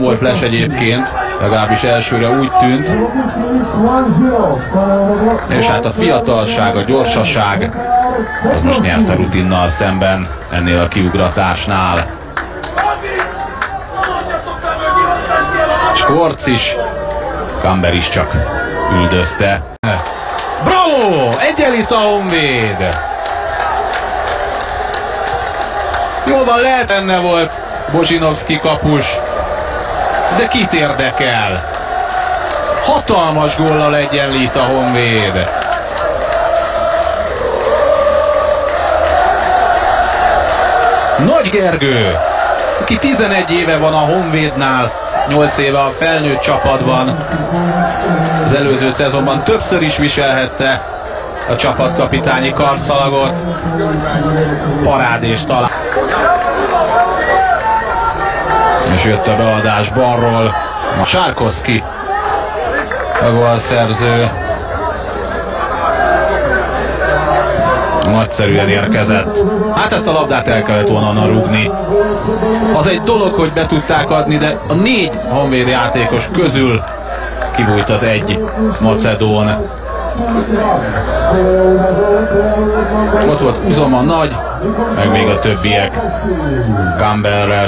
Volt flash egyébként, legalábbis elsőre úgy tűnt. És hát a fiatalság, a gyorsaság, az most nyert a rutinnal szemben ennél a kiugratásnál. Skorc is, Kamber is csak üldözte. Bravo! Egyenlít a Honvéd! Jól van, lehet enne volt Bozsinovszki kapus, de kit érdekel? Hatalmas góllal egyenlít a Honvéd. Nagy Gergő, aki 11 éve van a Honvédnál, 8 éve a felnőtt csapatban. Az előző szezonban többször is viselhette a csapatkapitányi karszalagot. Parádés talán. Jött a beadás balról. Sárkoszki a gólszerző. Nagyszerűen érkezett. Hát ezt a labdát el kellett volna rúgni. Az egy dolog, hogy be tudták adni, de a négy honvéd játékos közül kibújt az egy Macedón. Ott volt Uzoma nagy, meg még a többiek. Campbellrel,